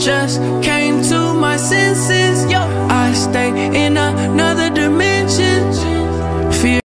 just came to my senses. Yo, I stay in a